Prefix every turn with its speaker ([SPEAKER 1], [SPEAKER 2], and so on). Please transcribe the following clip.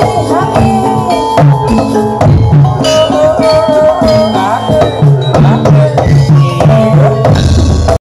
[SPEAKER 1] Happy